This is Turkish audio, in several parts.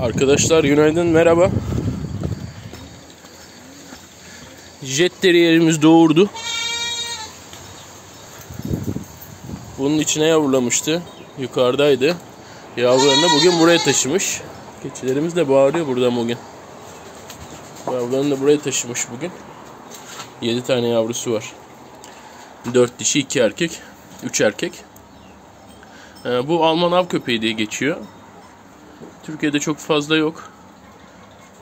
Arkadaşlar günaydın merhaba. Jet yerimiz doğurdu. Bunun içine yavrulamıştı. Yukarıdaydı. Yavrularını bugün buraya taşımış. Keçilerimiz de bağırıyor buradan bugün. Yavrularını da buraya taşımış bugün. 7 tane yavrusu var. 4 dişi 2 erkek. 3 erkek. Ee, bu Alman av köpeği diye geçiyor. Türkiye'de çok fazla yok.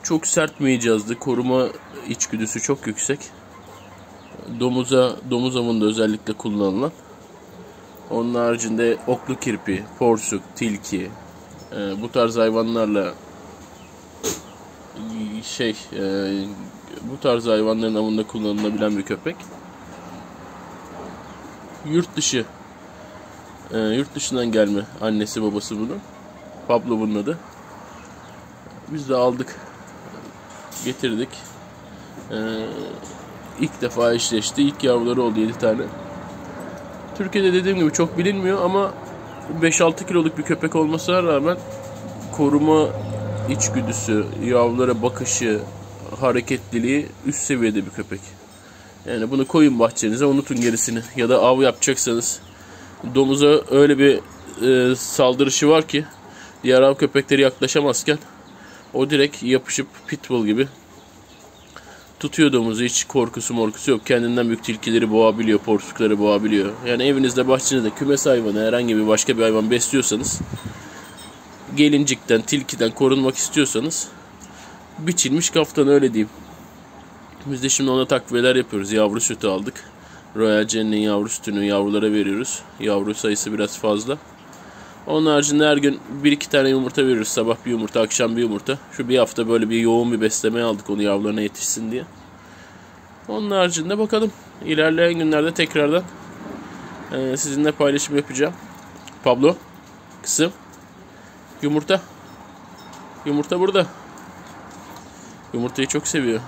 Çok sert meycazlı. Koruma içgüdüsü çok yüksek. Domuza, domuz avında özellikle kullanılan. Onun haricinde oklu kirpi, porsuk, tilki e, bu tarz hayvanlarla şey e, bu tarz hayvanların avında kullanılabilen bir köpek. Yurt dışı e, yurt dışından gelme annesi babası bunun. Pablo bunun adı. Biz de aldık. Getirdik. Ee, ilk defa eşleşti. İlk yavruları oldu 7 tane. Türkiye'de dediğim gibi çok bilinmiyor ama 5-6 kiloluk bir köpek olmasına rağmen koruma içgüdüsü, yavrulara bakışı, hareketliliği üst seviyede bir köpek. Yani bunu koyun bahçenize unutun gerisini. Ya da av yapacaksanız domuza öyle bir e, saldırışı var ki diğer av köpekleri yaklaşamazken o direkt yapışıp pitbull gibi tutuyor domuzu. Hiç korkusu morkusu yok. Kendinden büyük tilkileri boğabiliyor, porsukları boğabiliyor. Yani evinizde, bahçenizde kümes hayvanı, herhangi bir başka bir hayvan besliyorsanız gelincikten, tilkiden korunmak istiyorsanız biçilmiş kaftan öyle diyeyim. Biz de şimdi ona takviyeler yapıyoruz. Yavru sütü aldık. Royal Jenny'nin yavru sütünü yavrulara veriyoruz. Yavru sayısı biraz fazla. Onun haricinde her gün bir iki tane yumurta veriyoruz. Sabah bir yumurta, akşam bir yumurta. Şu bir hafta böyle bir yoğun bir besleme aldık onu yavrularına yetişsin diye. Onun haricinde bakalım. İlerleyen günlerde tekrardan e, sizinle paylaşım yapacağım. Pablo, kızım, yumurta. Yumurta burada. Yumurtayı çok seviyor.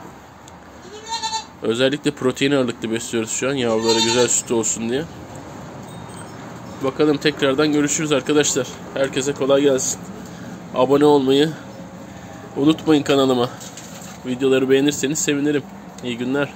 Özellikle protein ağırlıklı besliyoruz şu an. Yavrulara güzel süt olsun diye. Bakalım tekrardan görüşürüz arkadaşlar. Herkese kolay gelsin. Abone olmayı unutmayın kanalıma. Videoları beğenirseniz sevinirim. İyi günler.